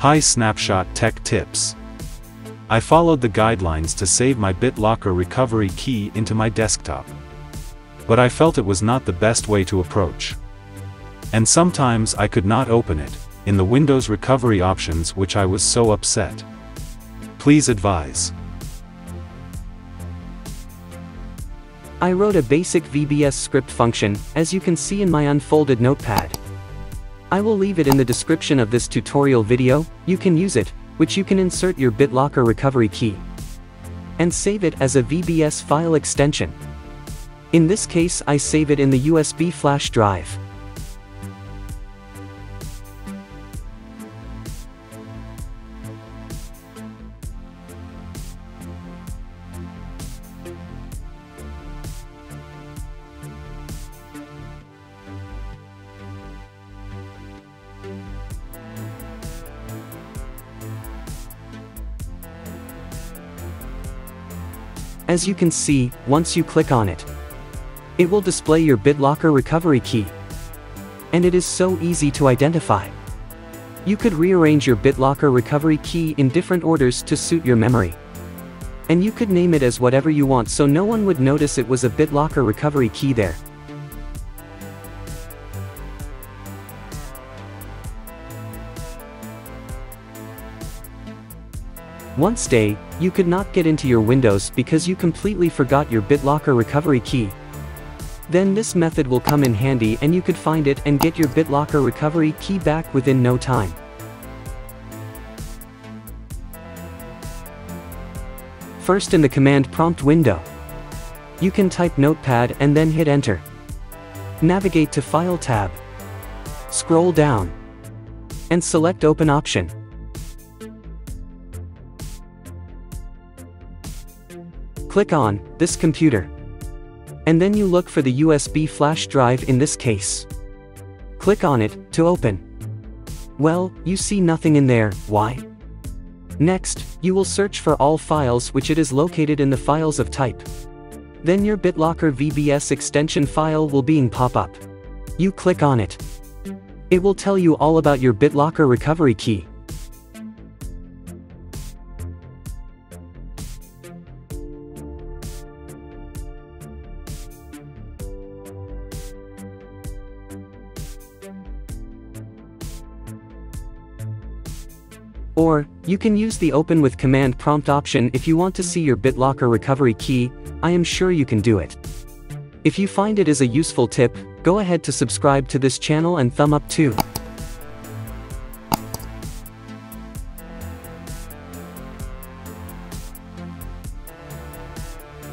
Hi Snapshot Tech Tips. I followed the guidelines to save my BitLocker recovery key into my desktop. But I felt it was not the best way to approach. And sometimes I could not open it, in the Windows recovery options which I was so upset. Please advise. I wrote a basic VBS script function, as you can see in my unfolded notepad. I will leave it in the description of this tutorial video, you can use it, which you can insert your BitLocker recovery key. And save it as a VBS file extension. In this case I save it in the USB flash drive. As you can see, once you click on it, it will display your BitLocker recovery key. And it is so easy to identify. You could rearrange your BitLocker recovery key in different orders to suit your memory. And you could name it as whatever you want so no one would notice it was a BitLocker recovery key there. Once day, you could not get into your Windows because you completely forgot your BitLocker recovery key. Then this method will come in handy and you could find it and get your BitLocker recovery key back within no time. First in the command prompt window. You can type notepad and then hit enter. Navigate to File tab. Scroll down. And select Open option. Click on, this computer. And then you look for the USB flash drive in this case. Click on it, to open. Well, you see nothing in there, why? Next, you will search for all files which it is located in the files of type. Then your BitLocker VBS extension file will being pop up. You click on it. It will tell you all about your BitLocker recovery key. Or, you can use the open with command prompt option if you want to see your BitLocker recovery key, I am sure you can do it. If you find it is a useful tip, go ahead to subscribe to this channel and thumb up too.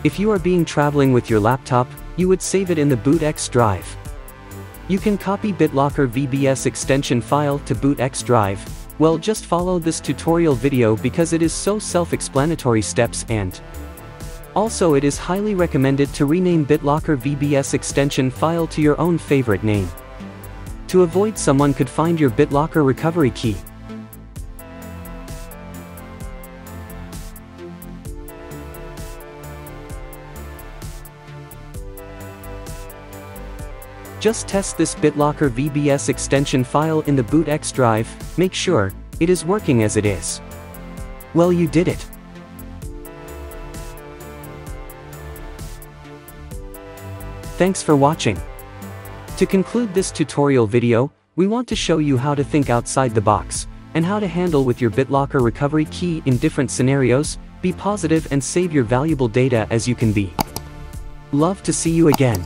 If you are being traveling with your laptop, you would save it in the BootX drive. You can copy BitLocker VBS extension file to BootX drive, well just follow this tutorial video because it is so self-explanatory steps and also it is highly recommended to rename BitLocker VBS extension file to your own favorite name. To avoid someone could find your BitLocker recovery key. Just test this BitLocker VBS extension file in the BootX drive, make sure, it is working as it is. Well you did it. Thanks for watching. To conclude this tutorial video, we want to show you how to think outside the box, and how to handle with your BitLocker recovery key in different scenarios, be positive and save your valuable data as you can be. Love to see you again.